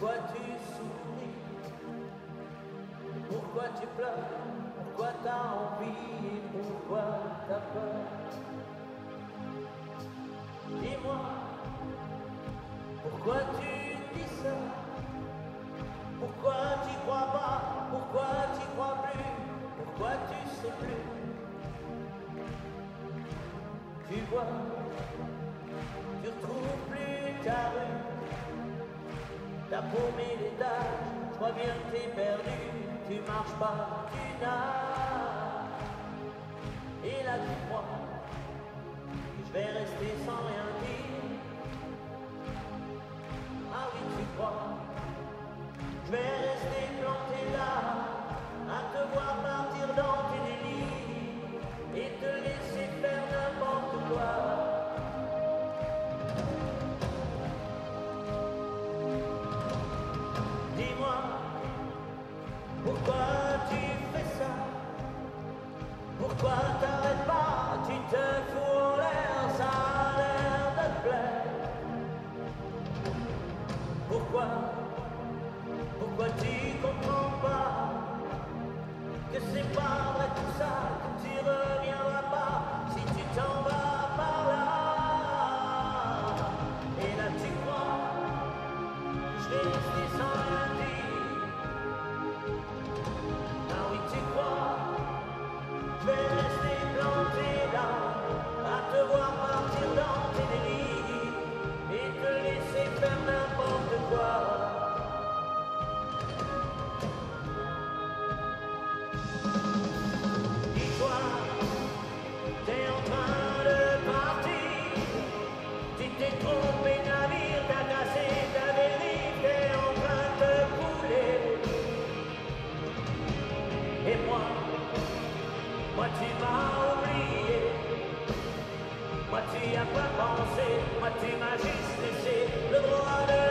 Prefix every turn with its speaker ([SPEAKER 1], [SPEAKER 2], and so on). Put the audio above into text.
[SPEAKER 1] Pourquoi tu souris? Pourquoi tu pleures? Pourquoi t'as envie Pourquoi t'as peur? Dis-moi, pourquoi tu dis ça? Pourquoi tu crois pas? Pourquoi tu crois plus? Pourquoi tu sais plus? Tu vois, tu retrouves plus ta rue t'as paumé l'étage, je crois bien que t'es perdu, tu marches pas, tu nages. Et là tu crois moitié à quoi penser, moitié magie, c'est le droit de